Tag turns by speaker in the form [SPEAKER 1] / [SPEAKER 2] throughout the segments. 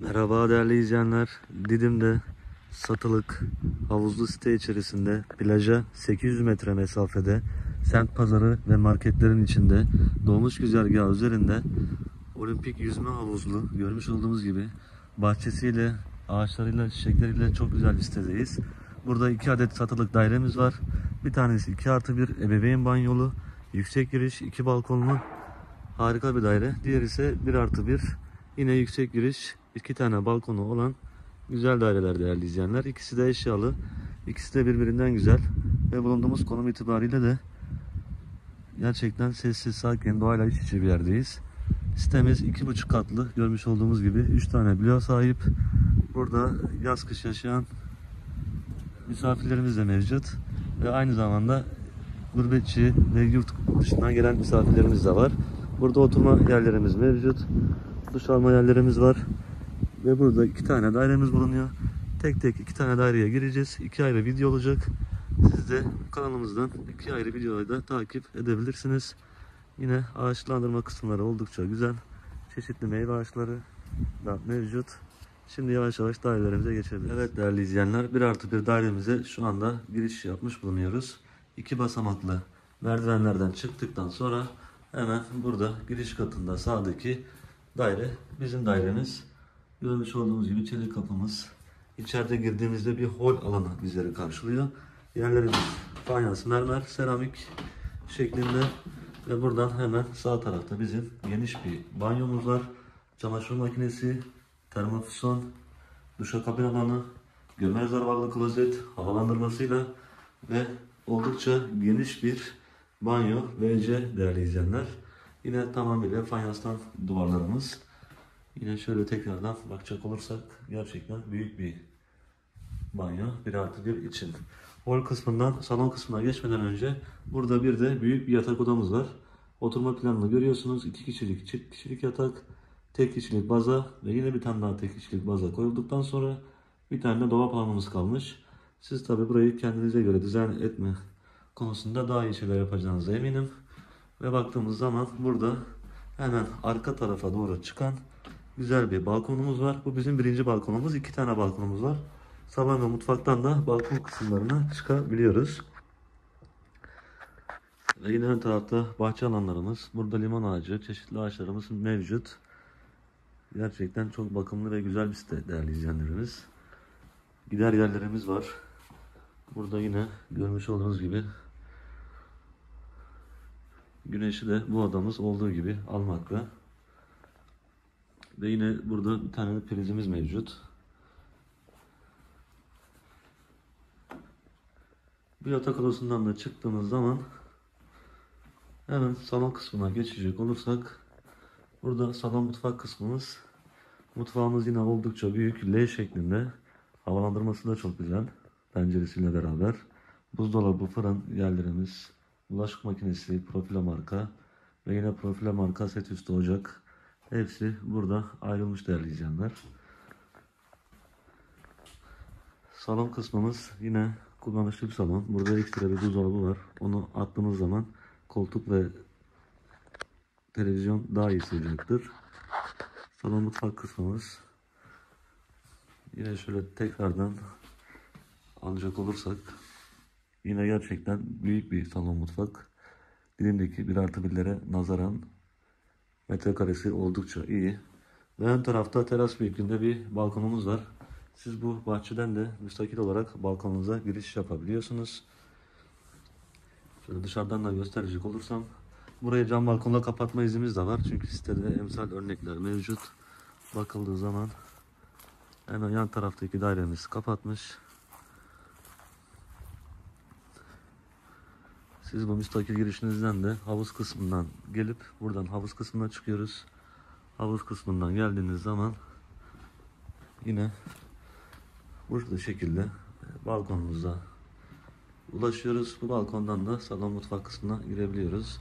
[SPEAKER 1] Merhaba değerli izleyenler. Didim'de satılık havuzlu site içerisinde plaja 800 metre mesafede semt pazarı ve marketlerin içinde doğmuş güzergahı üzerinde olimpik yüzme havuzlu görmüş olduğumuz gibi bahçesiyle ağaçlarıyla çiçekleriyle çok güzel bir sitedeyiz. Burada iki adet satılık dairemiz var. Bir tanesi 2 artı 1 ebeveyn banyolu, yüksek giriş, iki balkonlu harika bir daire. Diğer ise 1 artı 1 yine yüksek giriş, iki tane balkonu olan güzel daireler değerli izleyenler. İkisi de eşyalı. İkisi de birbirinden güzel. Ve bulunduğumuz konum itibariyle de gerçekten sessiz, sakin, doğayla iç içe bir yerdeyiz. Sitemiz iki buçuk katlı. Görmüş olduğumuz gibi 3 tane bloğa sahip. Burada yaz kış yaşayan misafirlerimiz de mevcut. Ve aynı zamanda gurbetçi ve yurt dışından gelen misafirlerimiz de var. Burada oturma yerlerimiz mevcut. Duş alma yerlerimiz var. Ve burada iki tane dairemiz bulunuyor. Tek tek iki tane daireye gireceğiz. İki ayrı video olacak. Siz de kanalımızdan iki ayrı videoyu da takip edebilirsiniz. Yine ağaçlandırma kısımları oldukça güzel. Çeşitli meyve ağaçları da mevcut. Şimdi yavaş yavaş dairelerimize geçelim. Evet değerli izleyenler bir artı bir dairemize şu anda giriş yapmış bulunuyoruz. İki basamaklı merdivenlerden çıktıktan sonra hemen burada giriş katında sağdaki daire bizim dairemiz. Görmüş olduğumuz gibi çelik kapımız. İçeride girdiğimizde bir hol alanı bizleri karşılıyor. Yerlerimiz fayans, mermer, seramik şeklinde ve buradan hemen sağ tarafta bizim geniş bir banyomuz var. Çamaşır makinesi, termofüson, duşakabin alanı, gömer zarvarlı klozet, havalandırmasıyla ve oldukça geniş bir banyo WC değerli izleyenler. Yine tamamıyla fayanstan duvarlarımız. Yine şöyle tekrardan bakacak olursak gerçekten büyük bir banyo. 1 artı 1 için. Hol kısmından salon kısmına geçmeden önce burada bir de büyük bir yatak odamız var. Oturma planını görüyorsunuz. 2 kişilik, çift kişilik yatak, tek kişilik baza ve yine bir tane daha tek kişilik baza koyulduktan sonra bir tane de dolap alanımız kalmış. Siz tabi burayı kendinize göre dizayn etme konusunda daha iyi şeyler yapacağınıza eminim. Ve baktığımız zaman burada hemen arka tarafa doğru çıkan güzel bir balkonumuz var. Bu bizim birinci balkonumuz. İki tane balkonumuz var. Salon ve mutfaktan da balkon kısımlarına çıkabiliyoruz. Ve yine ön tarafta bahçe alanlarımız. Burada limon ağacı, çeşitli ağaçlarımız mevcut. Gerçekten çok bakımlı ve güzel bir site değerli izleyenlerimiz. Gider yerlerimiz var. Burada yine görmüş olduğunuz gibi güneşi de bu odamız olduğu gibi almakta. Ve yine burada bir tane de prizimiz mevcut. Bu yatak odasından da çıktığımız zaman hemen salon kısmına geçecek olursak burada salon mutfak kısmımız. Mutfağımız yine oldukça büyük L şeklinde. Havalandırması da çok güzel penceresiyle beraber. Buzdolabı fırın yerlerimiz bulaşık makinesi profile marka ve yine profile marka set üstü ocak hepsi burada ayrılmış değerli izleyenler salon kısmımız yine kullanışlı bir salon. Burada ekstra bir buzdolabı var. Onu attığımız zaman koltuk ve televizyon daha iyi sığacaktır. Salon mutfak kısmımız. Yine şöyle tekrardan alacak olursak yine gerçekten büyük bir salon mutfak. Dilimdeki 1 artı 1'lere nazaran metrekaresi oldukça iyi. Ve ön tarafta teras büyüklüğünde bir balkonumuz var. Siz bu bahçeden de müstakil olarak balkonunuza giriş yapabiliyorsunuz. Şöyle dışarıdan da gösterecek olursam. Burayı cam balkonla kapatma iznimiz de var. Çünkü sitede emsal örnekler mevcut. Bakıldığı zaman hemen yan taraftaki dairemiz kapatmış. Siz bu müstakil girişinizden de havuz kısmından gelip buradan havuz kısmına çıkıyoruz. Havuz kısmından geldiğiniz zaman yine bu şekilde balkonumuza ulaşıyoruz. Bu balkondan da salon mutfak kısmına girebiliyoruz.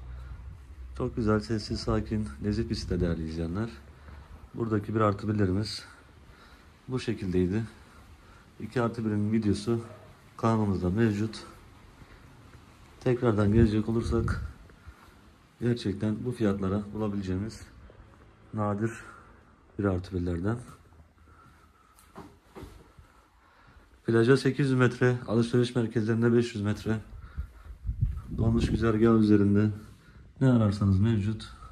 [SPEAKER 1] Çok güzel, sessiz, sakin, nezih bir site değerli izleyenler. Buradaki bir artı birlerimiz bu şekildeydi. 2 artı 1'in videosu kanalımızda mevcut. Tekrardan gelecek olursak gerçekten bu fiyatlara bulabileceğimiz nadir bir artı birlerden. Plaja 800 metre, alışveriş merkezlerinde 500 metre. Donmuş güzergah üzerinde ne ararsanız mevcut.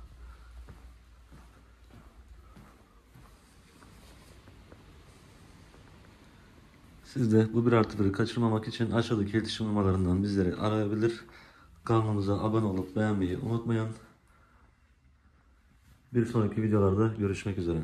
[SPEAKER 1] Siz de bu bir artı biri kaçırmamak için aşağıdaki iletişim numaralarından bizleri arayabilir. Kanalımıza abone olup beğenmeyi unutmayın. Bir sonraki videolarda görüşmek üzere.